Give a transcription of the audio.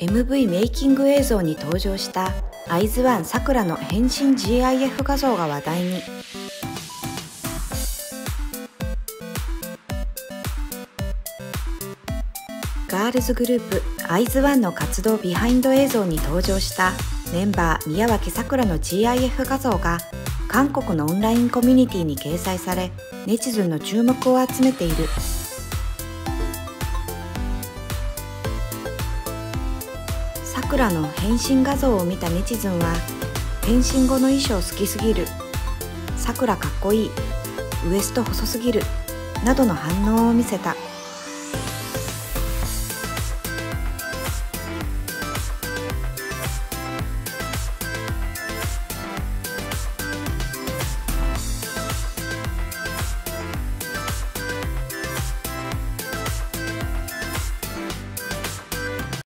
MV メイキング映像に登場したアイズワンさくらの変身 GIF 画像が話題に。ガールズグループアイズワンの活動ビハインド映像に登場したメンバー宮脇さくらの GIF 画像が韓国のオンラインコミュニティに掲載されネチズンの注目を集めている。さくらの変身画像を見たネチズンは変身後の衣装好きすぎる。さくらかっこいい。ウエスト細すぎる。などの反応を見せた。